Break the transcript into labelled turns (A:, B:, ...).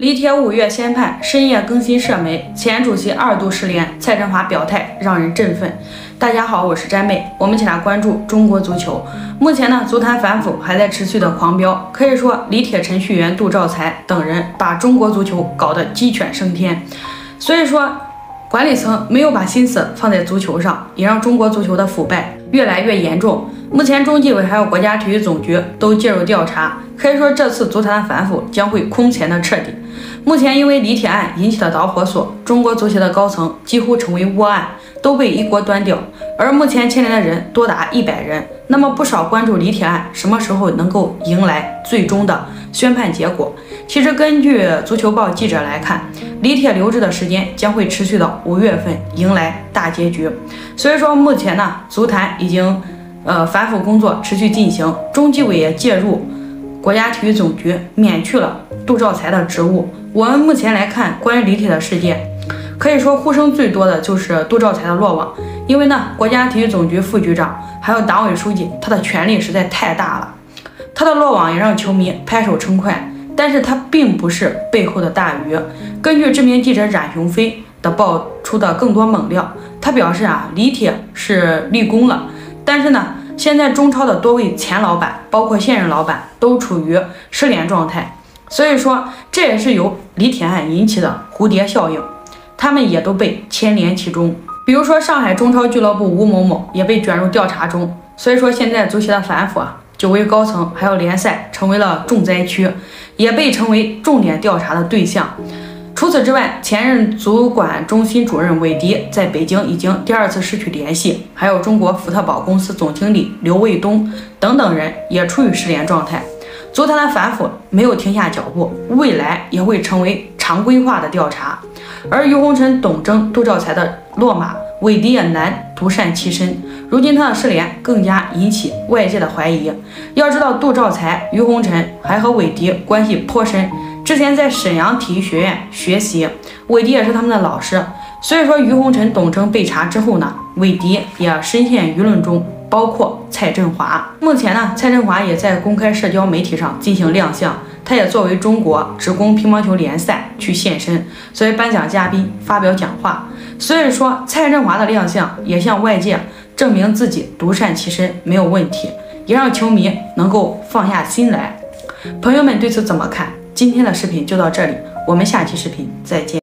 A: 李铁五月宣判，深夜更新社媒，前主席二度失联，蔡振华表态让人振奋。大家好，我是詹妹，我们一起来关注中国足球。目前呢，足坛反腐还在持续的狂飙，可以说李铁、程序员、杜兆才等人把中国足球搞得鸡犬升天。所以说，管理层没有把心思放在足球上，也让中国足球的腐败越来越严重。目前，中纪委还有国家体育总局都介入调查，可以说这次足坛反腐将会空前的彻底。目前，因为李铁案引起的导火索，中国足协的高层几乎成为窝案，都被一锅端掉。而目前牵连的人多达一百人，那么不少关注李铁案什么时候能够迎来最终的宣判结果。其实，根据足球报记者来看，李铁留置的时间将会持续到五月份，迎来大结局。所以说，目前呢，足坛已经呃反腐工作持续进行，中纪委也介入。国家体育总局免去了杜兆才的职务。我们目前来看，关于李铁的事件，可以说呼声最多的就是杜兆才的落网。因为呢，国家体育总局副局长还有党委书记，他的权力实在太大了。他的落网也让球迷拍手称快。但是他并不是背后的大鱼。根据知名记者冉雄飞的爆出的更多猛料，他表示啊，李铁是立功了，但是呢。现在中超的多位前老板，包括现任老板，都处于失联状态，所以说这也是由李铁案引起的蝴蝶效应，他们也都被牵连其中。比如说上海中超俱乐部吴某某也被卷入调查中，所以说现在足协的反腐啊，九位高层还有联赛成为了重灾区，也被称为重点调查的对象。除此之外，前任足管中心主任韦迪在北京已经第二次失去联系，还有中国福特宝公司总经理刘卫东等等人也处于失联状态。足坛的反腐没有停下脚步，未来也会成为常规化的调查。而于洪臣、董征、杜兆才的落马，韦迪也难独善其身。如今他的失联更加引起外界的怀疑。要知道，杜兆才、于洪臣还和韦迪关系颇深。之前在沈阳体育学院学习，韦迪也是他们的老师。所以说，于洪臣、董成被查之后呢，韦迪也深陷舆论中，包括蔡振华。目前呢，蔡振华也在公开社交媒体上进行亮相，他也作为中国职工乒乓球联赛去现身，作为颁奖嘉宾发表讲话。所以说，蔡振华的亮相也向外界证明自己独善其身没有问题，也让球迷能够放下心来。朋友们对此怎么看？今天的视频就到这里，我们下期视频再见。